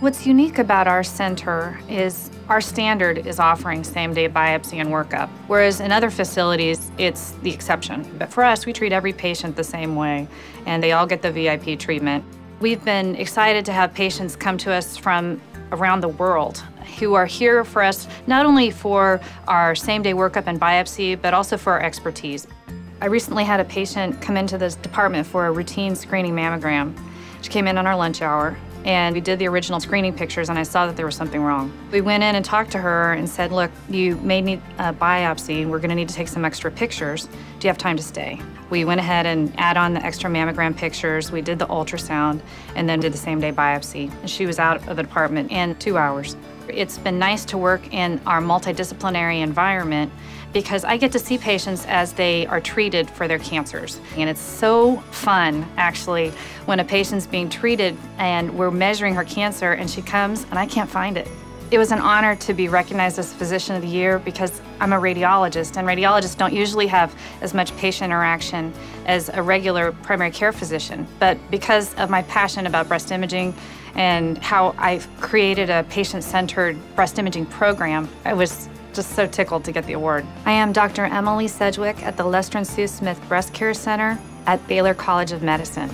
What's unique about our center is our standard is offering same day biopsy and workup, whereas in other facilities, it's the exception. But for us, we treat every patient the same way, and they all get the VIP treatment. We've been excited to have patients come to us from around the world who are here for us not only for our same day workup and biopsy, but also for our expertise. I recently had a patient come into this department for a routine screening mammogram. She came in on our lunch hour and we did the original screening pictures and I saw that there was something wrong. We went in and talked to her and said, look, you may need a biopsy we're gonna need to take some extra pictures. Do you have time to stay? We went ahead and add on the extra mammogram pictures, we did the ultrasound, and then did the same day biopsy. And she was out of the department in two hours. It's been nice to work in our multidisciplinary environment because I get to see patients as they are treated for their cancers. And it's so fun, actually, when a patient's being treated and we're measuring her cancer and she comes and I can't find it. It was an honor to be recognized as Physician of the Year because I'm a radiologist, and radiologists don't usually have as much patient interaction as a regular primary care physician. But because of my passion about breast imaging and how I've created a patient centered breast imaging program, I was just so tickled to get the award. I am Dr. Emily Sedgwick at the Lester and Sue Smith Breast Care Center at Baylor College of Medicine.